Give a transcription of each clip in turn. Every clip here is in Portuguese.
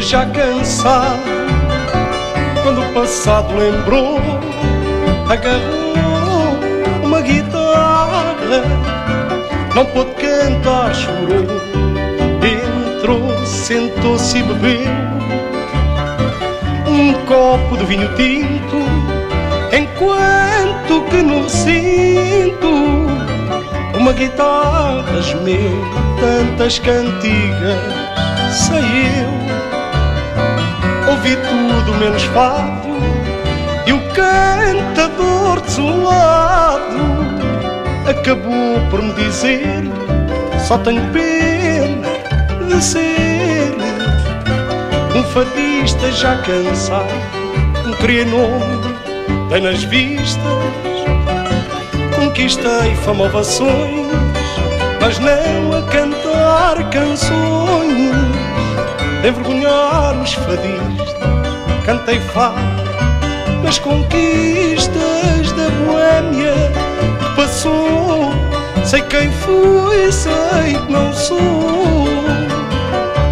já cansado, quando o passado lembrou, agarrou uma guitarra, não pôde cantar, chorou, entrou, sentou-se e bebeu um copo de vinho tinto, enquanto que no recinto uma guitarra gemeu. Tantas cantigas, sei eu. Ouvi tudo menos fado e o cantador desolado acabou por me dizer: Só tenho pena de ser um fadista já cansado, um queria nome, tem nas vistas. Conquistei fama ovações, mas não a cantar canções, envergonhar os fadistas. Cantei fado nas conquistas da Boémia que passou. Sei quem fui, sei que não sou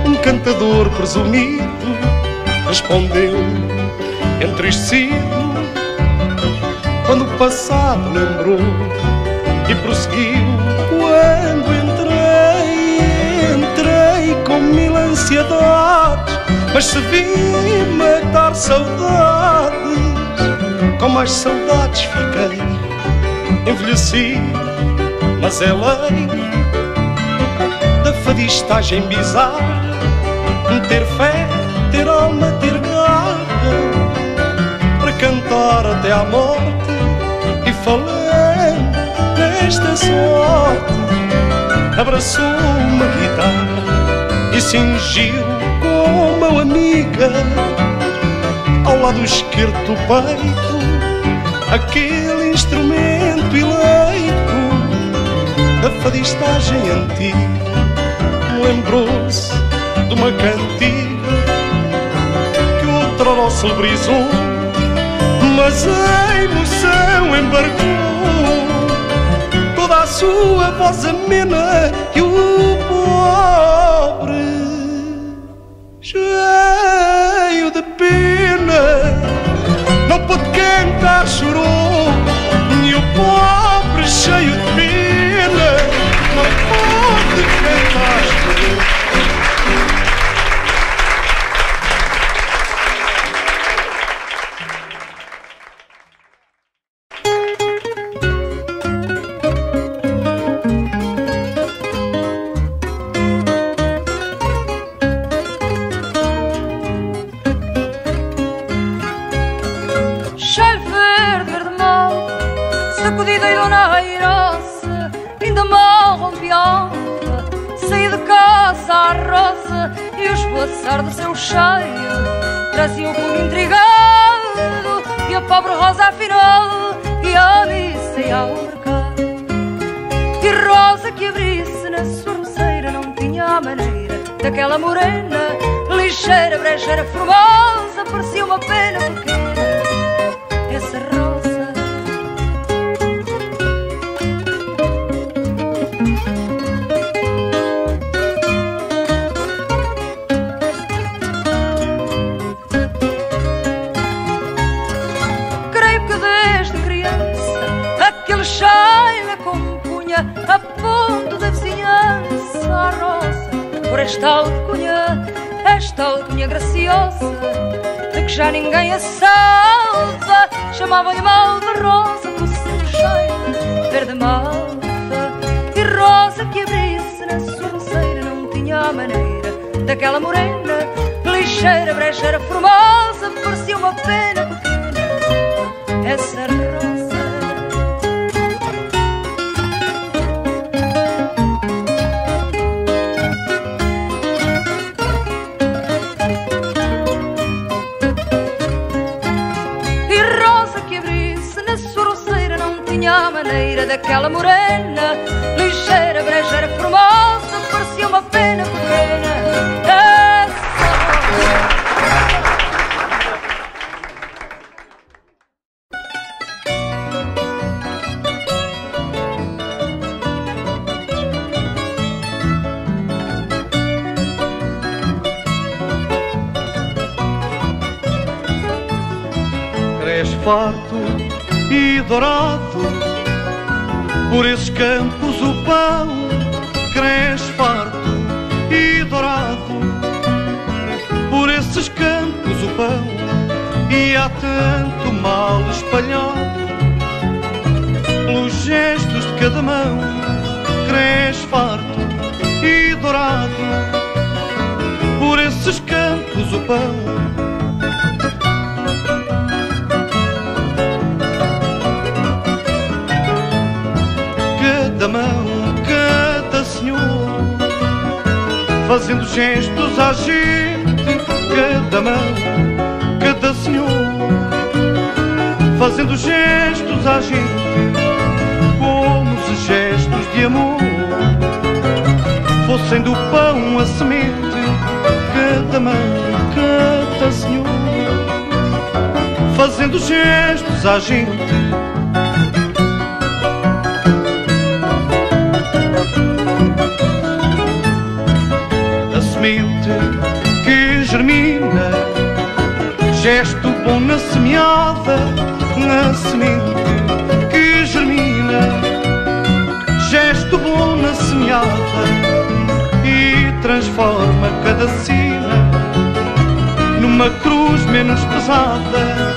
um cantador presumido. Respondeu entristecido quando o passado lembrou e prosseguiu mas se vi matar saudades, com mais saudades fiquei, envelheci, mas é lei da fadistagem bizarra, ter fé, ter alma, ter garra, para cantar até à morte falando nesta sorte. Abraçou uma guitarra e cingiu com mão amiga Ao lado esquerdo do peito Aquele instrumento eleito Da fadistagem antiga Lembrou-se de uma cantiga Que outrora celebrizou mas a emoção embarcou toda a sua voz amena e o pobre, cheio de pena, não pôde cantar, chorou. E o pobre, cheio de pena, não pôde cantar, chorou. canela morena, lixeira, brejeira formosa, parecia uma pena Esta alcunha, esta alcunha graciosa De que já ninguém a salva. Chamavam-lhe malva rosa por seu cheiro Verde malva. E rosa que abrisse na sua Não tinha a maneira daquela morena. Lixeira, brejeira, formosa Parecia uma pena pequena. Essa maneira daquela morena, ligeira, brejeira, formosa há tanto mal espalhado. Pelos gestos de cada mão cresce farto e dourado. Por esses campos o pão cada mão, cada senhor, fazendo gestos à gente, cada mão, fazendo gestos à gente, como se gestos de amor fossem do pão a semente, cada mão, cada senhor, fazendo gestos à gente. Que germina, gesto bom na semeada, na semente que germina, gesto bom na semeada e transforma cada sina numa cruz menos pesada,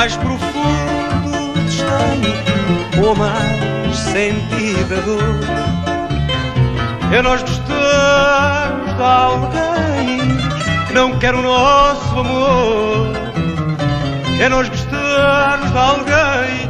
mais profundo destino ou mais sentida dor. É nós gostamos de alguém que não quer o nosso amor. É nós gostamos de alguém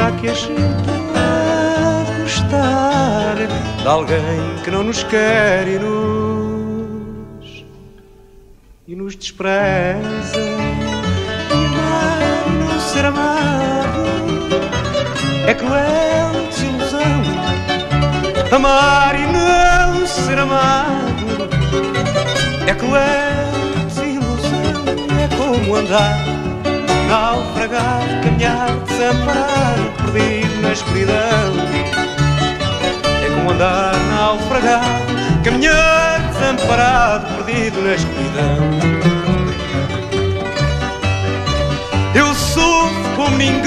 Será que a gente há de gostar de alguém que não nos quer e nos, e nos despreza? E amar e não ser amado é cruel desilusão. Amar e não ser amado é cruel desilusão. É como andar naufragado, caminhar desamparado, perdido na escuridão. É como andar naufragado, caminhar desamparado, perdido na escuridão. Eu sofro como ninguém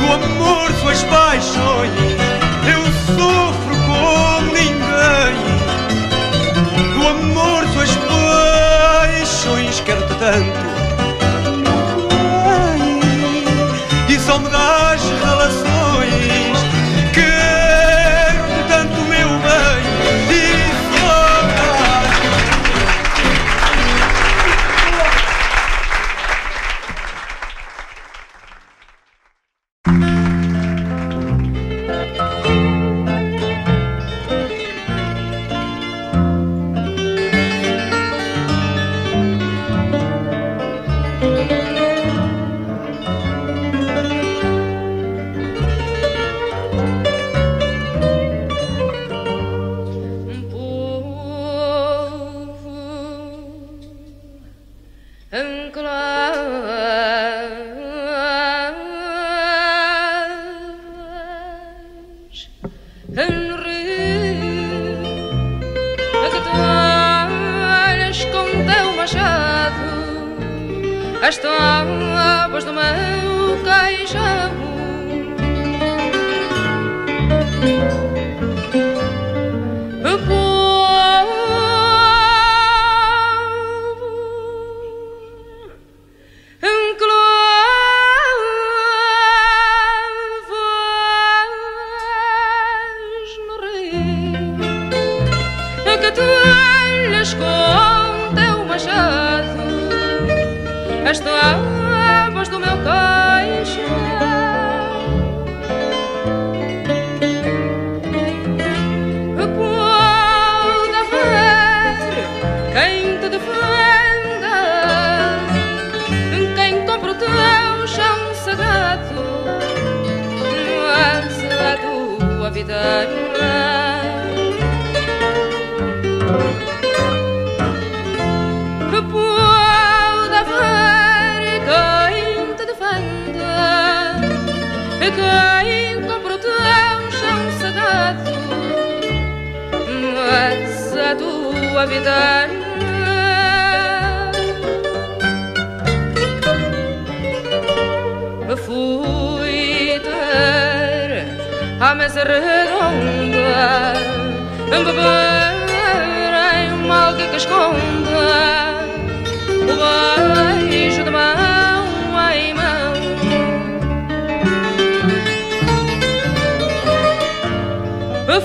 do amor, suas paixões. Eu sofro como ninguém do amor, suas paixões. Quero-te tanto. Gastou a água, do meu caixão a mesa redonda beber em uma alga que esconda. O beijo de mão em mão.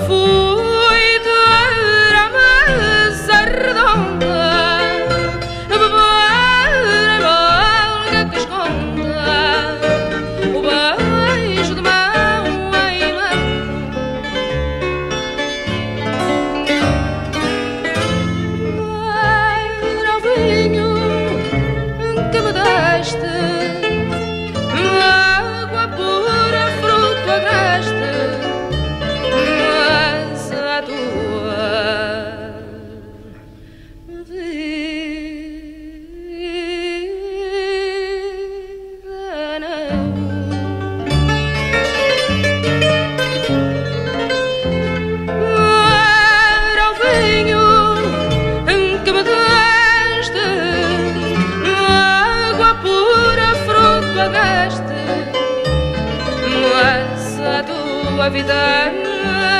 Fui tua vida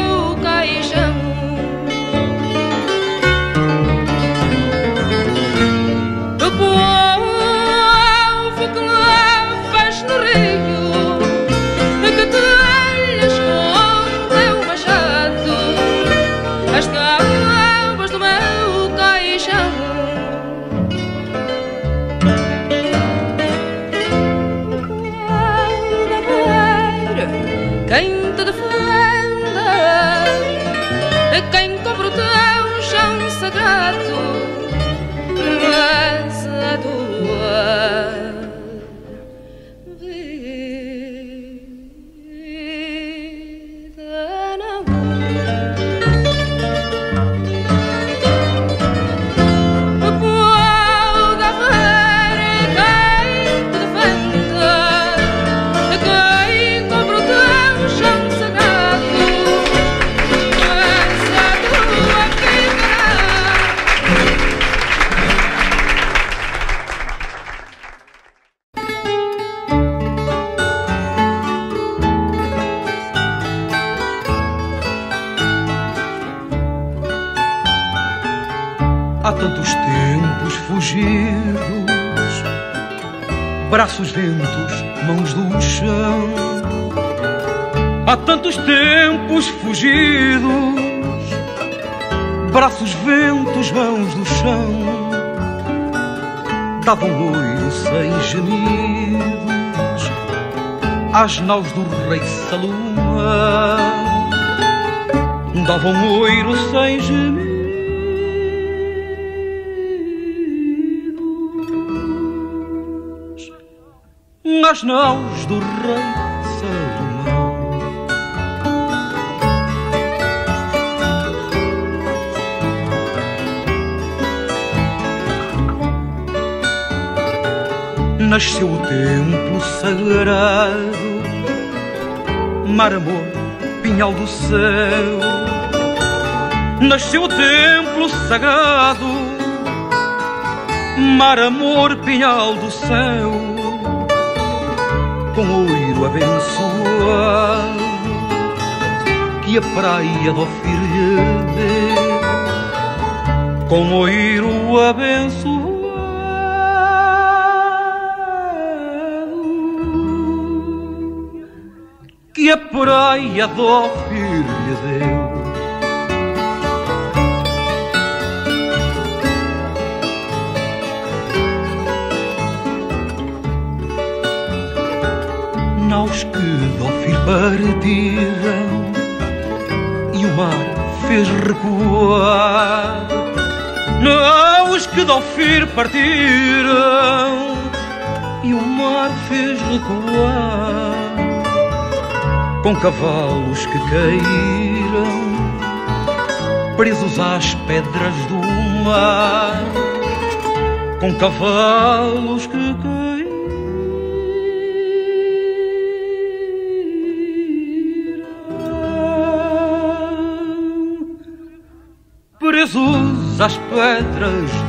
Davam olho sem gemidos às naus do rei Salomão. Davam oiro sem gemidos nas naus do rei Nasceu o templo sagrado, mar, amor, pinhal do céu. Nasceu o templo sagrado, mar, amor, pinhal do céu. Com oiro abençoado. Que a praia do Ofir deu com oiro abençoado que a praia do Ofir lhe deu naus que do Ofir partiram e o mar fez recuar. Naus que do Ofir partiram e o mar fez recuar. Com cavalos que caíram presos às pedras do mar, com cavalos que caíram, presos às pedras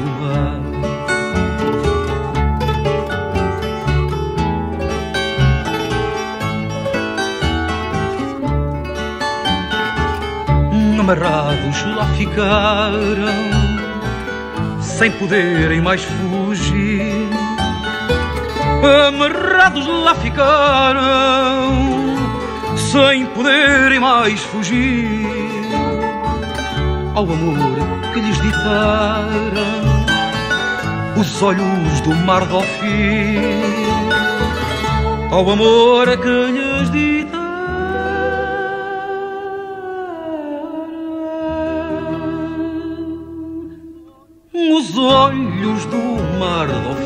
amarrados lá ficaram, sem poderem mais fugir. Amarrados lá ficaram, sem poderem mais fugir. Ao amor que lhes ditaram os olhos do mar do ao amor que lhes ditaram olhos do mar do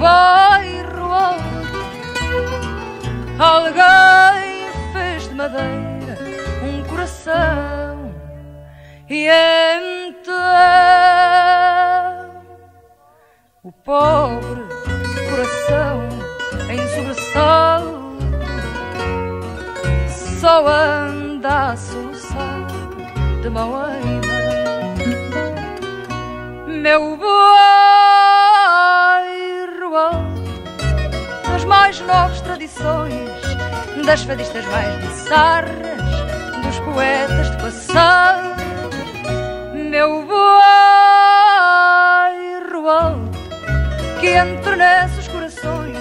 bairro alto Alguém fez de madeira um coração E então o pobre coração em sobressalto só anda a soluçar de mão em mão. Meu bairro das fadistas mais bizarras, dos poetas de passado. Meu bairro alto que entrenece os corações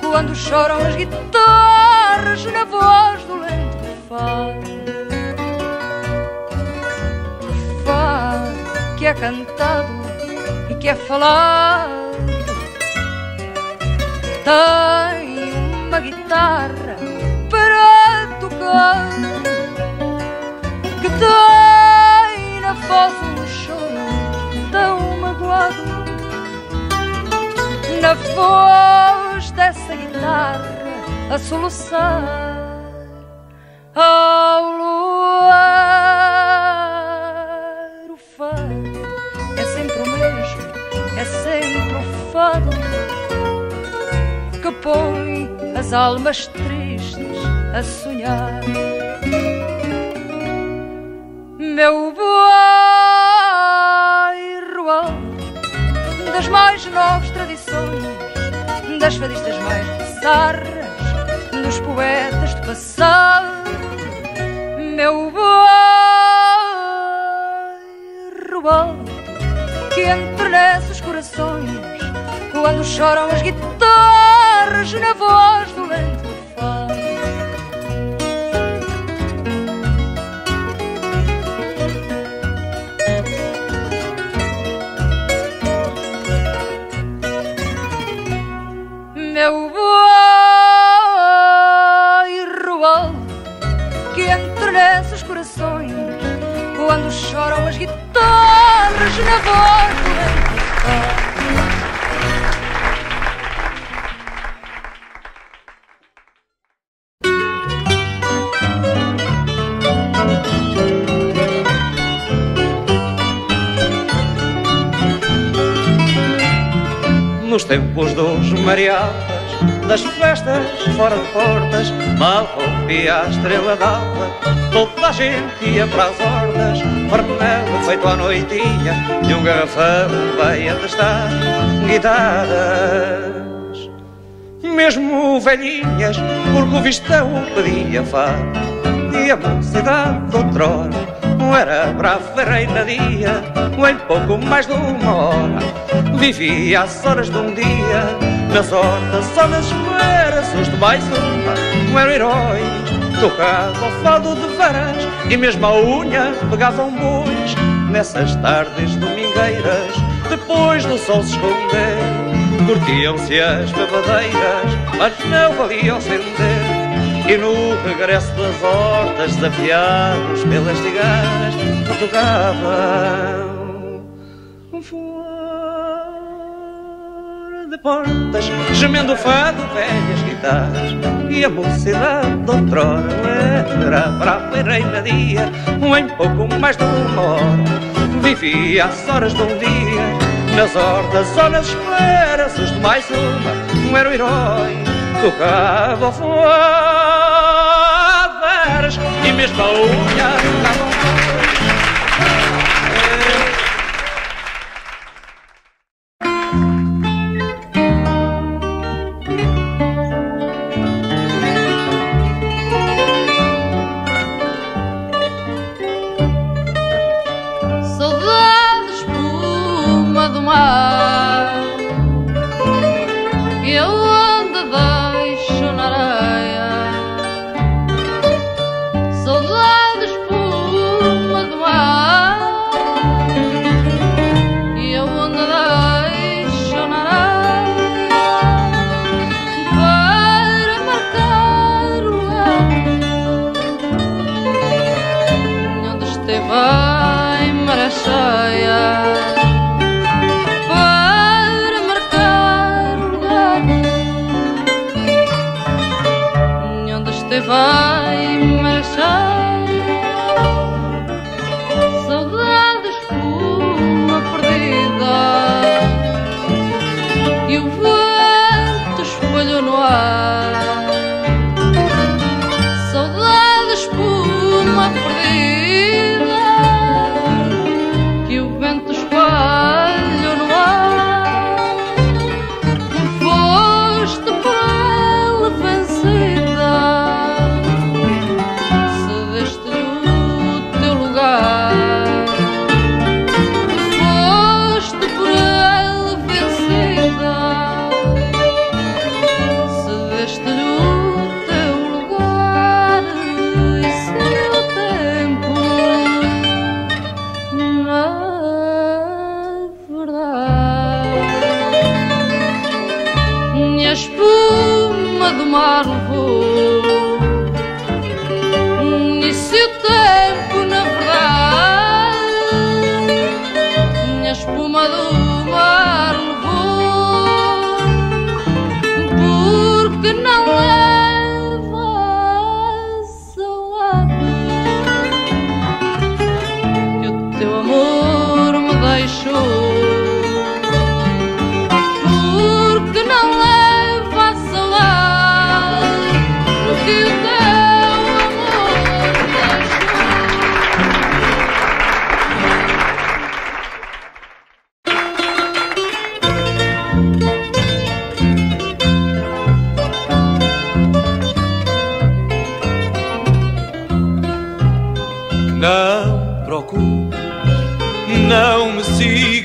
quando choram as guitarras na voz do lento fado. Fado que é cantado e que é falado tem uma guitarra para tocar que tem na voz um choro tão magoado na voz dessa guitarra a soluçar ao as almas tristes a sonhar meu bairro alto das mais novas tradições, das fadistas mais bizarras, dos poetas do passado. Meu bairro alto que entrenece os corações quando choram as guitarras das festas fora de portas, mal rompia a estrela d'alva, toda a gente ia para as hordas, farmelo feito à noitinha, e um garrafão vai atestar guitarras. Mesmo velhinhas, porque o vistão pedia fado, e a mocidade de outrora não era brava reina dia, ou em pouco mais de uma hora, vivia às horas de um dia, nas hortas, só nas esferas, os de mais uma, não eram heróis. Tocava ao fado de varas e mesmo a unha pegavam bois nessas tardes domingueiras, depois do sol se esconder. Curtiam-se as bebadeiras, mas não valia acender. E no regresso das hortas, desafiados pelas cigarras, tocavam de portas, gemendo o fado, velhas guitarras. E a mocidade de outrora era para a reina dia, em pouco mais de uma hora. Vivia às horas de um dia, nas hortas ou nas esperas, os de mais uma, não era o herói, tocava o veras, e mesmo a unha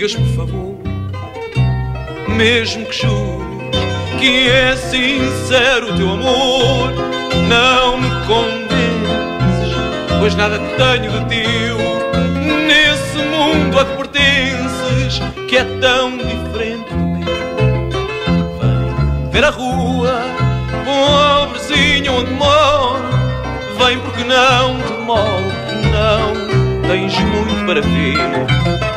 digas por favor, mesmo que jures que é sincero o teu amor, não me convences, pois nada tenho de ti Nesse mundo a que pertences, que é tão diferente do meu. Vem ver a rua, pobrezinho onde moro, vem porque não demoro, porque não tens muito para ver.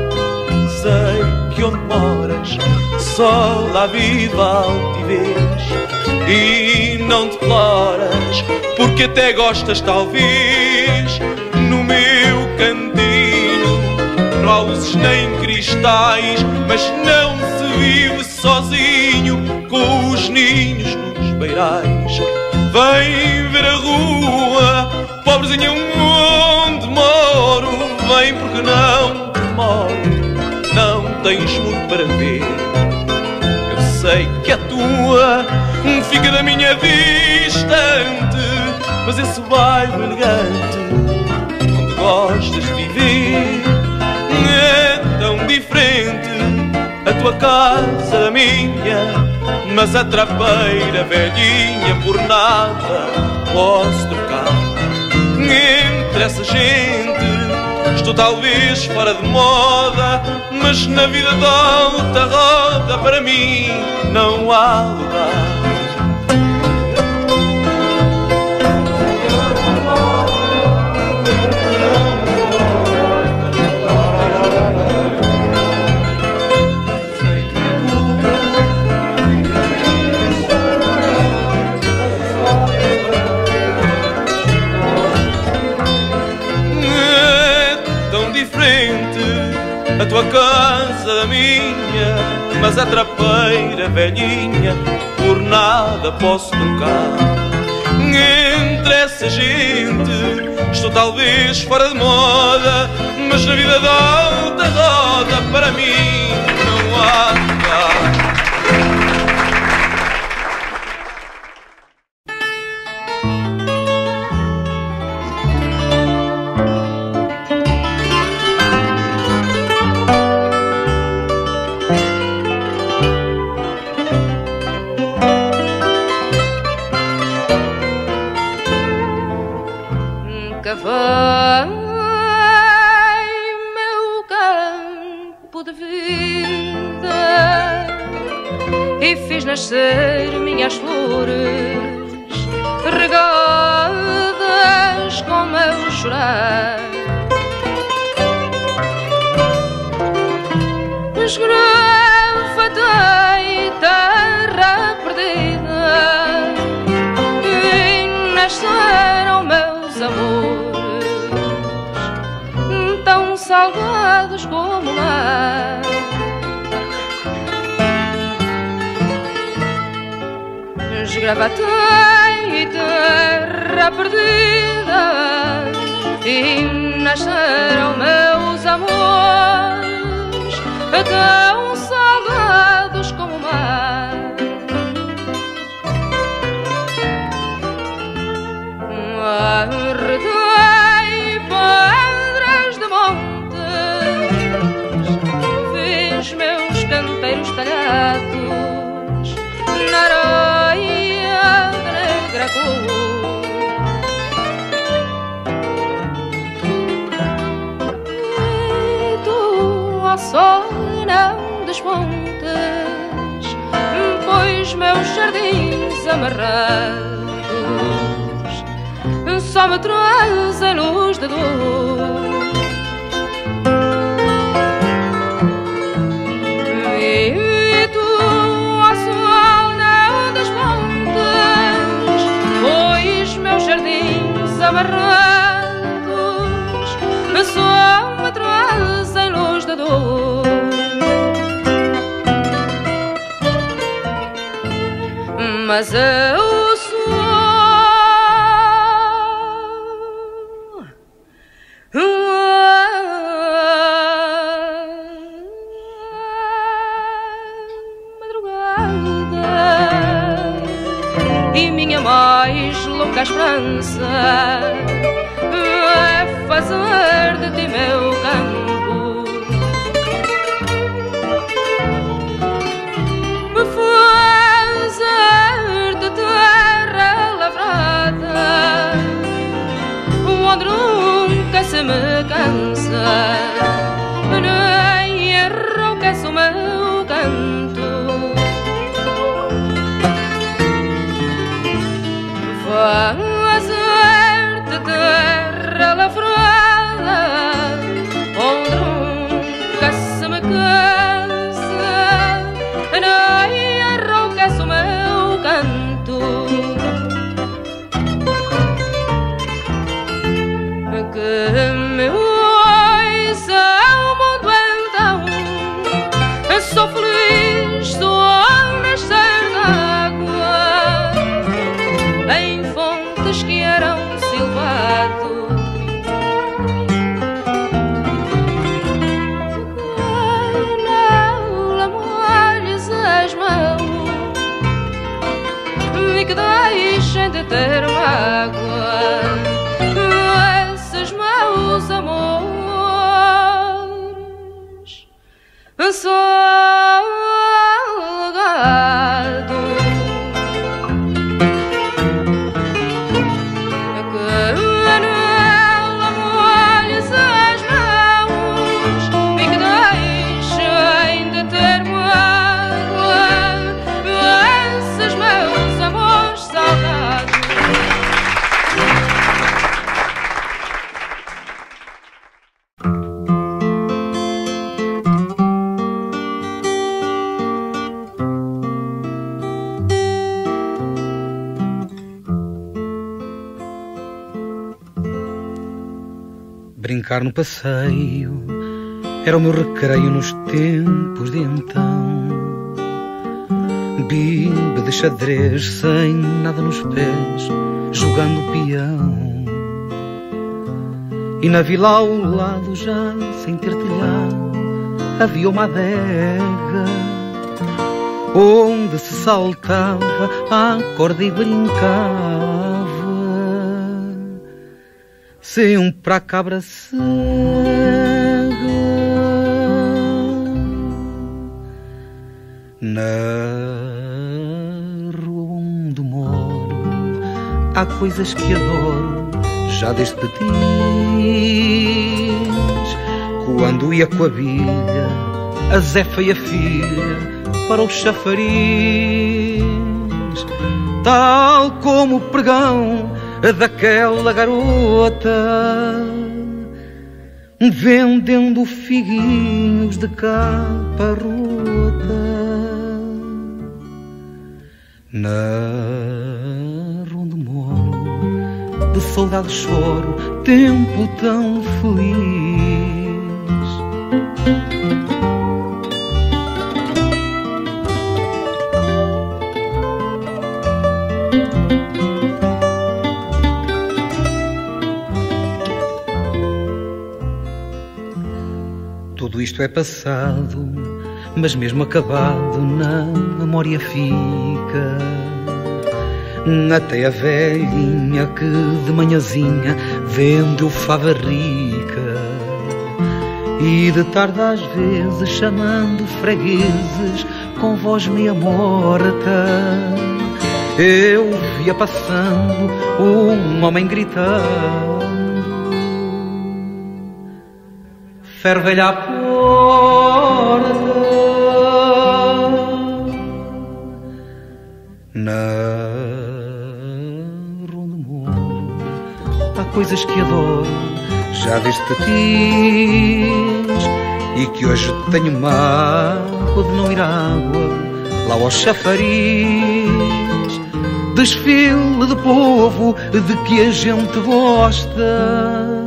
Sei que onde moras só lá vive altivez e não te floras porque até gostas talvez no meu cantinho. Não há luzes nem cristais, mas não se vê sozinho com os ninhos nos beirais. Vem ver a rua, pobrezinho onde moro. Vem porque não demoro, tens muito para ver. Eu sei que a tua fica da minha distante, mas esse bairro elegante onde gostas de viver é tão diferente a tua casa da minha mas a trapeira velhinha por nada posso trocar Entre essa gente estou talvez fora de moda Mas na vida de alta roda para mim não há lugar mas a trapeira velhinha por nada posso trocar. Entre essa gente estou talvez fora de moda, mas na vida da alta roda Arredei pedras de montes, fiz meus canteiros talhados na areia negra cor. E tu ao sol não despontes, pois meus jardins amarrados só me trazem luz de dor. E jardins amarrados só me luz de dor. Mas eu brincar no passeio era o meu recreio nos tempos de então. Bimbe de xadrez sem nada nos pés, jogando peão. E na vila ao lado, já sem ter telhado, havia uma adega onde se saltava à corda e brincava sempre a cabra cega. Na rua onde moro há coisas que adoro já desde petis. Quando ia com a bilha, a Zefa e a filha para o chafariz, tal como o pregão daquela garota vendendo figuinhos de capa rota na onde moro de saudade choro tempo tão feliz isto é passado, mas mesmo acabado na memória fica. Até a velhinha que de manhãzinha vende o fava rica e de tarde às vezes chamando fregueses com voz meia morta. Eu via passando um homem gritando fervelha a porta na ronda moro há coisas que adoro já desde patins e que hoje tenho mágoa de não ir à água lá ao chafariz. Desfile de povo de que a gente gosta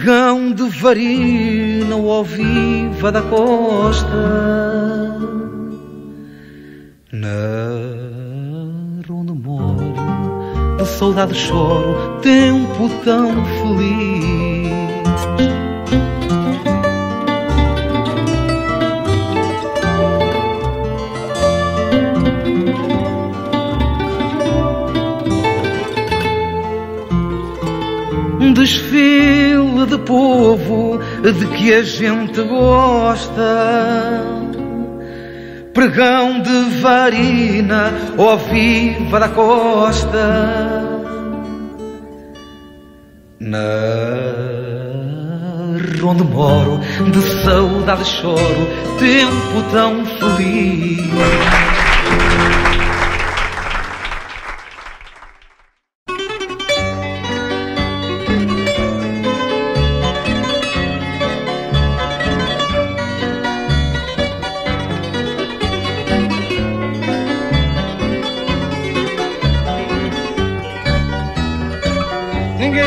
pregão de varina ao viva da costa. Na onde moro de saudade choro tempo tão feliz desfile de povo de que a gente gosta. Pregão de varina, ó viva da costa. Na onde moro, de saudade choro, tempo tão feliz.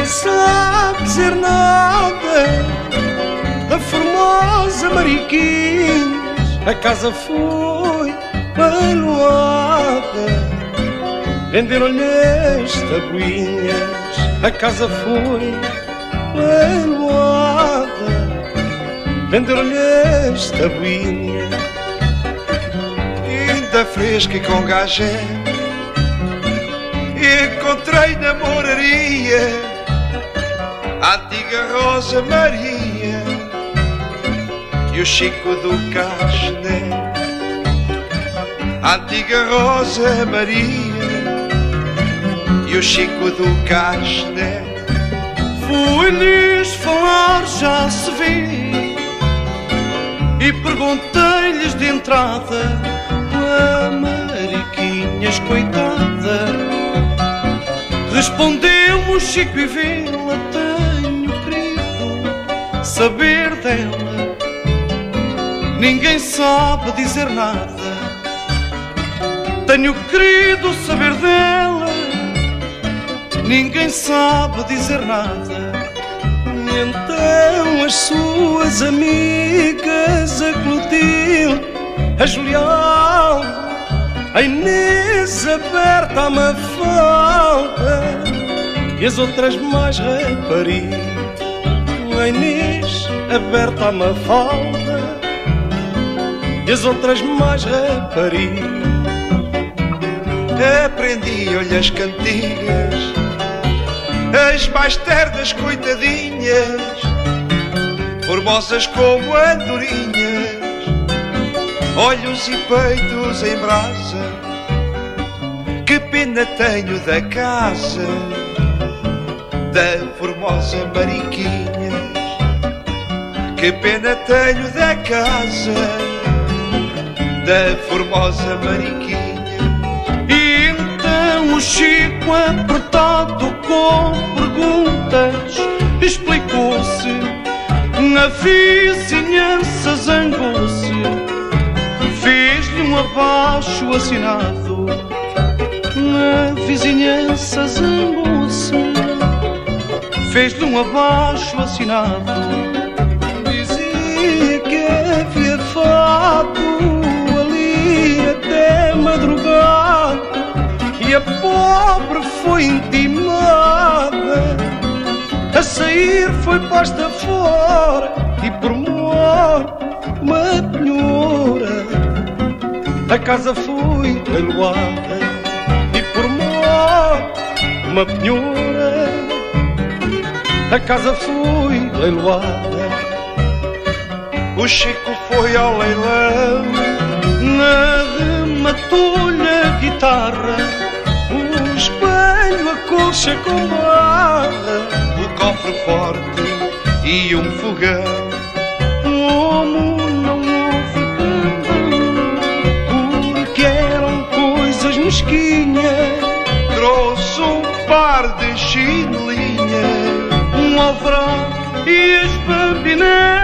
sabe dizer nada. A formosa Mariquinhas a casa foi baluada. Venderam-lhe as tabuinhas, a casa foi baluada. Venderam-lhe as tabuinhas, ainda fresca e com gajé. Encontrei namoraria antiga Rosa Maria e o Chico do Casné. A antiga Rosa Maria e o Chico do Casné. Fui-lhes falar, já se vê, e perguntei-lhes de entrada a Mariquinhas, coitada. Respondeu-me Chico e querido saber dela. Ninguém sabe dizer nada. Tenho querido saber dela. Ninguém sabe dizer nada. Então as suas amigas, a Clotilde, a Juliana, a Inês, a Berta, a Mafalda e as outras mais raparigas. A Inês, a Berta, a Mafalda e as outras mais raparigas. Aprendi-lhe as cantigas, as mais ternas coitadinhas, formosas como andorinhas, olhos e peitos em brasa. Que pena tenho da casa da formosa Mariquinhas. Que pena tenho da casa da formosa Mariquinhas. E então o Chico, apertado com perguntas, explicou-se. Na vizinhança zangou-se, fez-lhe um abaixo assinado. Na vizinhança zangou-se, fez-lhe um abaixo assinado. Fato ali até madrugada e a pobre foi intimada. A sair foi posta fora e por mor uma penhora a casa foi leiloada e por mor uma penhora a casa foi leiloada O Chico foi ao leilão, na rematou-lhe a guitarra o espelho, a colcha com barra o cofre forte e um fogão. Como não houve perdão Porque eram coisas mesquinhas Trouxe um par de chinelinhas, Um alvará e as bambinelas